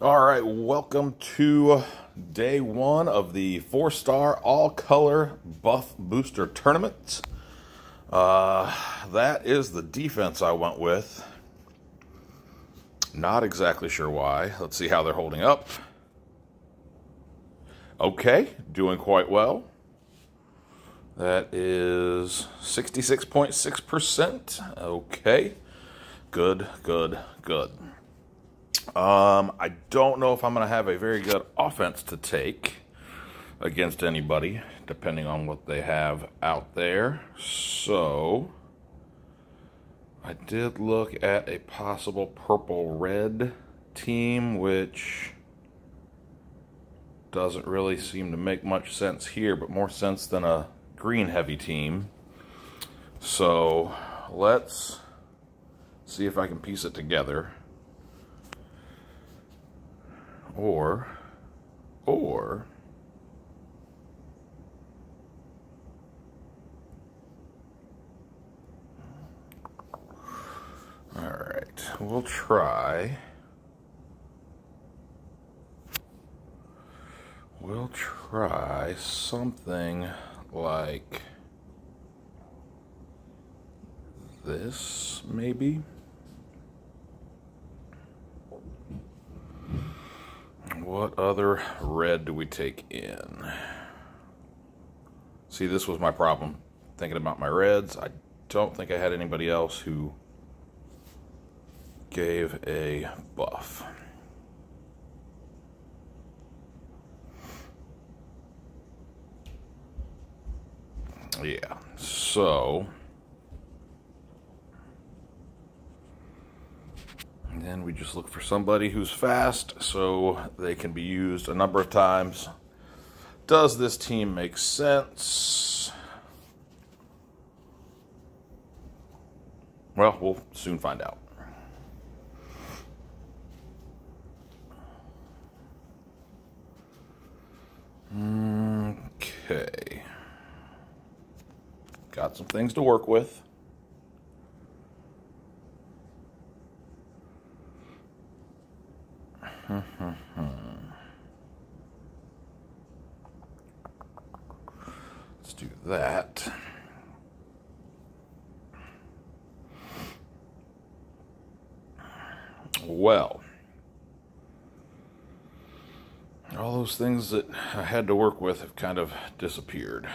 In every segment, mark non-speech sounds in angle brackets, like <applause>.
All right, welcome to day one of the four star all color buff booster tournament. Uh, that is the defense I went with. Not exactly sure why. Let's see how they're holding up. Okay, doing quite well. That is 66.6%. Okay, good, good, good. Um, I don't know if I'm going to have a very good offense to take against anybody, depending on what they have out there. So, I did look at a possible purple-red team, which doesn't really seem to make much sense here, but more sense than a green-heavy team. So, let's see if I can piece it together. Or, or, all right, we'll try, we'll try something like this, maybe. What other red do we take in? See, this was my problem. Thinking about my reds, I don't think I had anybody else who gave a buff. Yeah, so And we just look for somebody who's fast so they can be used a number of times. Does this team make sense? Well, we'll soon find out. Okay. Got some things to work with. Let's do that. Well, all those things that I had to work with have kind of disappeared.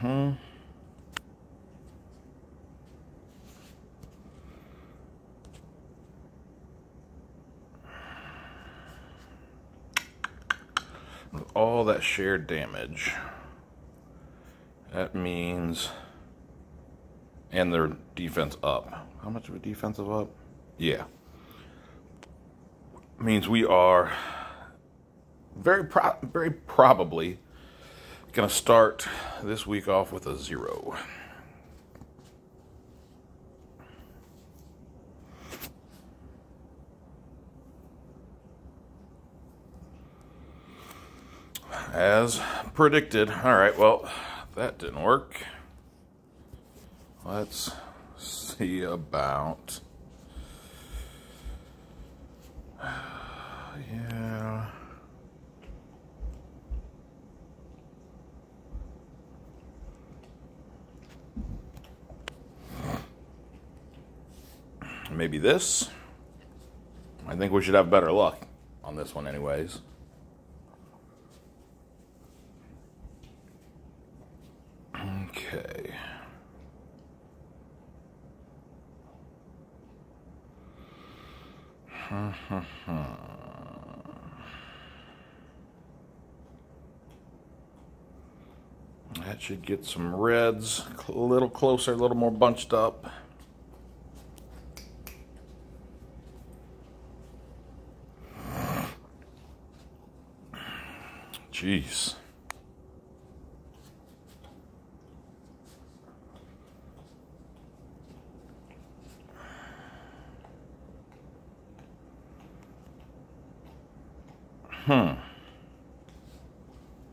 Hmm. all that shared damage, that means, and their defense up. How much of a defensive up? Yeah. Means we are very, pro very probably going to start this week off with a zero. as predicted. All right, well, that didn't work. Let's see about... <sighs> Yeah... Maybe this. I think we should have better luck on this one anyways. Okay. Uh-huh. that should get some reds a little closer, a little more bunched up. Jeez. Hmm.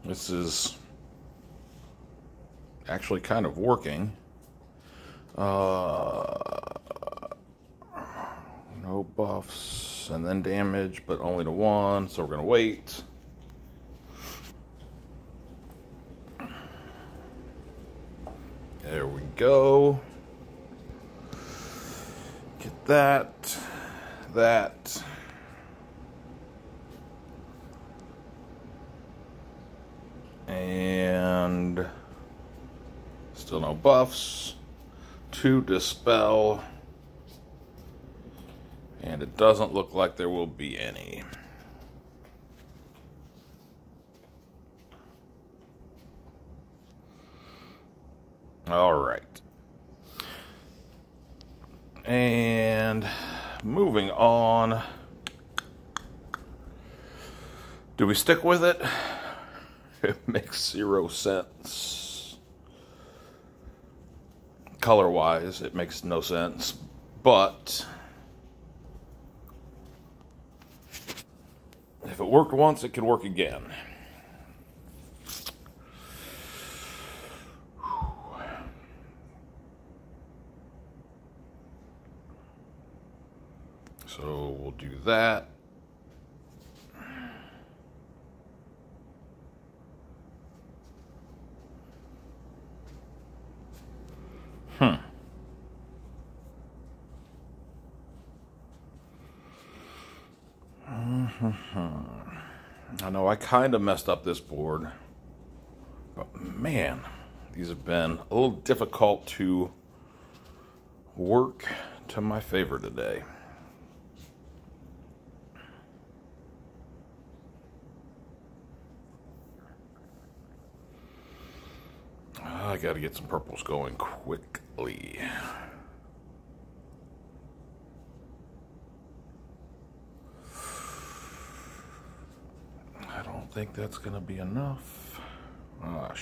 This is actually kind of working. Uh, no buffs and then damage, but only to one, so we're going to wait. There we go. Get that, that. Still no buffs. To dispel. And it doesn't look like there will be any. All right. And moving on. Do we stick with it? <laughs> It makes zero sense. Color wise, it makes no sense. But if it worked once, it could work again. So we'll do that. I know I kind of messed up this board, but man, these have been a little difficult to work to my favor today. I got to get some purples going quickly. I think that's going to be enough. Ah,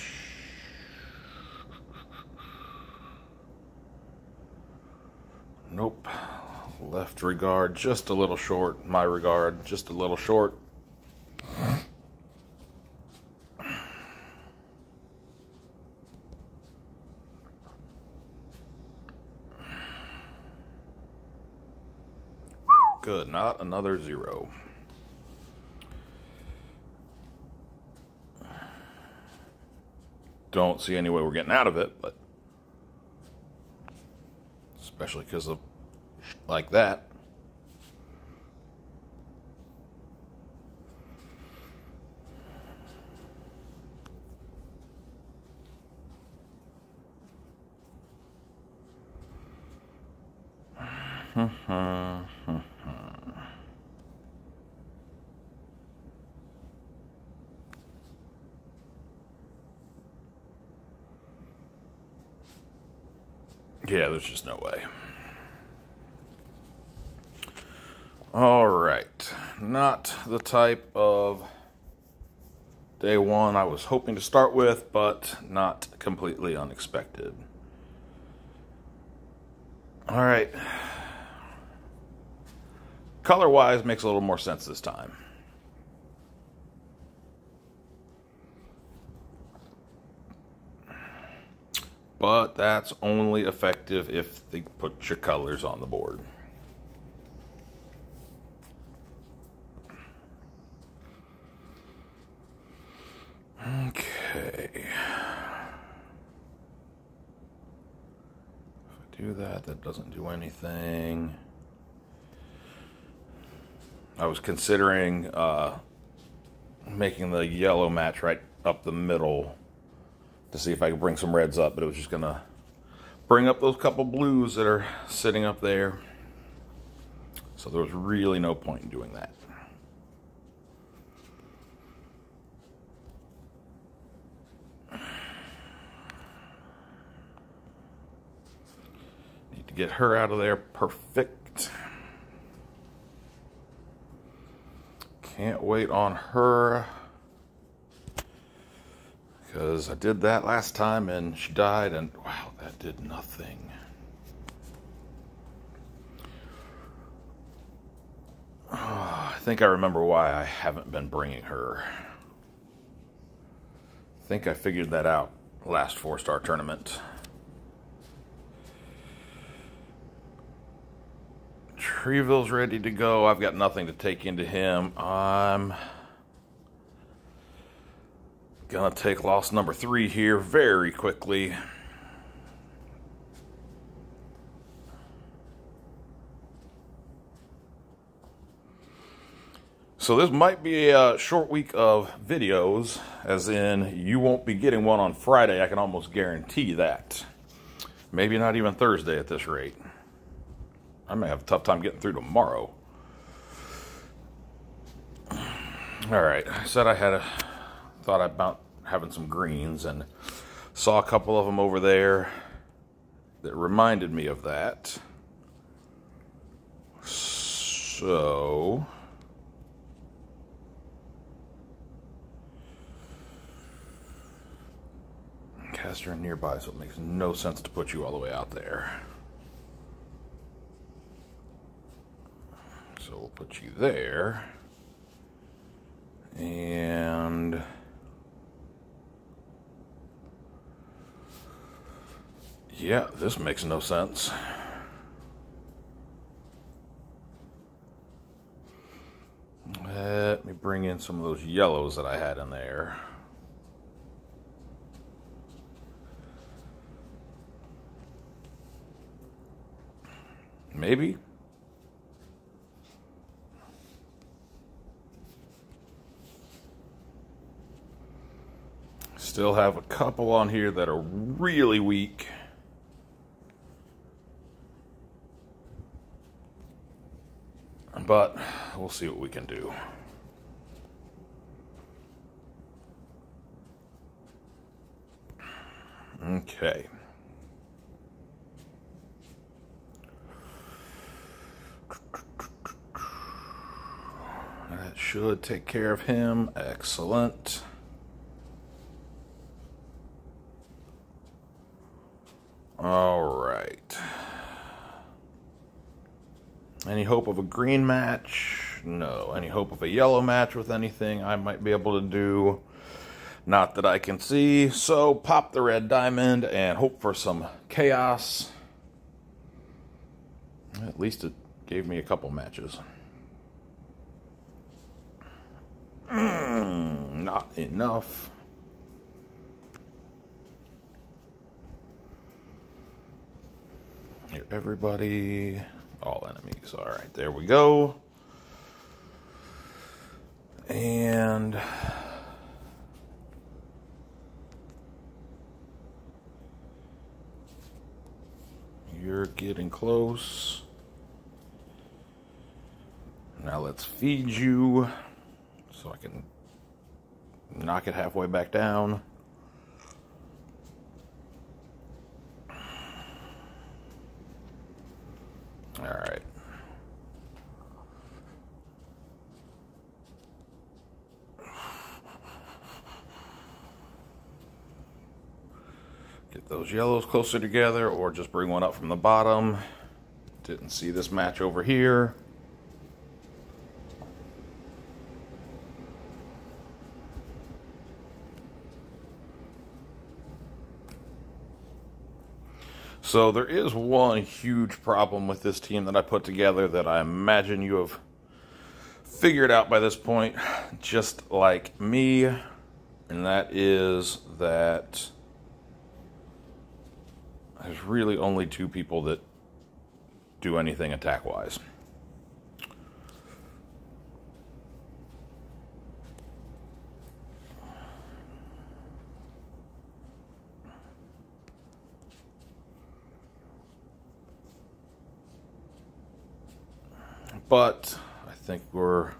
Nope. Left regard just a little short. My regard just a little short. Good, not another zero. Don't see any way we're getting out of it, but especially because of like that. Yeah, <sighs> mm-hmm. There's just no way. All right. Not the type of day one I was hoping to start with, but not completely unexpected. All right. Color wise makes a little more sense this time. But that's only effective if they put your colors on the board. Okay. If I do that, that doesn't do anything. I was considering uh, making the yellow match right up the middle to see if I could bring some reds up, but it was just to bring up those couple blues that are sitting up there. So there was really no point in doing that. Need to get her out of there perfect. Can't wait on her because I did that last time and she died, and wow, that did nothing. Oh, I think I remember why I haven't been bringing her. I think I figured that out last four-star tournament. Treeville's ready to go. I've got nothing to take into him. I'm... Um, gonna take loss number three here very quickly. So this might be a uh, short week of videos, as in you won't be getting one on Friday. I can almost guarantee that. Maybe not even Thursday at this rate. I may have a tough time getting through tomorrow. All right, I said I had a thought about having some greens and saw a couple of them over there that reminded me of that. So caster nearby, so it makes no sense to put you all the way out there. So we'll put you there. And yeah, this makes no sense. Let me bring in some of those yellows that I had in there. Maybe. Still have a couple on here that are really weak. But we'll see what we can do. Okay. That should take care of him. Excellent. All right. Any hope of a green match? No. Any hope of a yellow match with anything I might be able to do? Not that I can see. So pop the red diamond and hope for some chaos. At least it gave me a couple matches. Mm, not enough. Here, everybody, all enemies. All right, there we go. And you're getting close. Now let's feed you so I can knock it halfway back down. All right. Get those yellows closer together or just bring one up from the bottom. Didn't see this match over here. So there is one huge problem with this team that I put together that I imagine you have figured out by this point, just like me, and that is that there's really only two people that do anything attack wise. But I think we're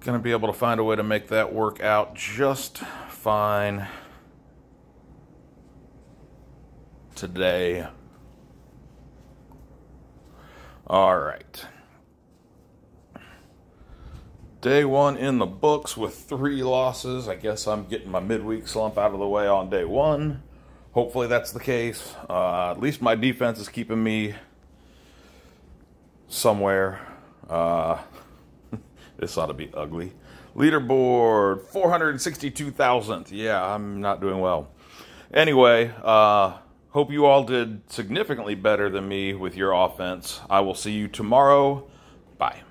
going to be able to find a way to make that work out just fine today. All right. Day one in the books with three losses. I guess I'm getting my midweek slump out of the way on day one. Hopefully that's the case. Uh, at least my defense is keeping me somewhere. Uh, <laughs> this ought to be ugly. Leaderboard, 462,000. Yeah, I'm not doing well. Anyway, uh, Hope you all did significantly better than me with your offense. I will see you tomorrow. Bye.